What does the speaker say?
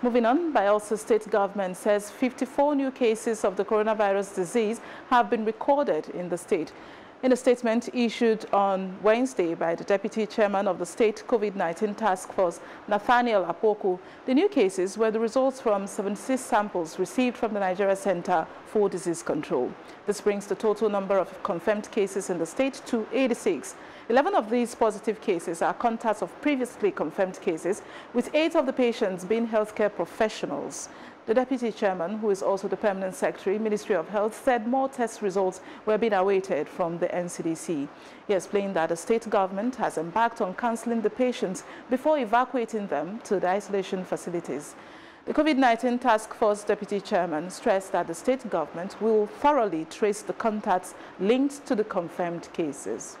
Moving on, Bayelsa State government says 54 new cases of the coronavirus disease have been recorded in the state. In a statement issued on Wednesday by the Deputy Chairman of the State COVID-19 Task Force, Nathaniel Apoku, the new cases were the results from 76 samples received from the Nigeria Center for Disease Control. This brings the total number of confirmed cases in the state to 86. 11 of these positive cases are contacts of previously confirmed cases, with eight of the patients being healthcare professionals. The Deputy Chairman, who is also the Permanent Secretary, Ministry of Health, said more test results were being awaited from the NCDC. He explained that the state government has embarked on counseling the patients before evacuating them to the isolation facilities. The COVID-19 Task Force Deputy Chairman stressed that the state government will thoroughly trace the contacts linked to the confirmed cases.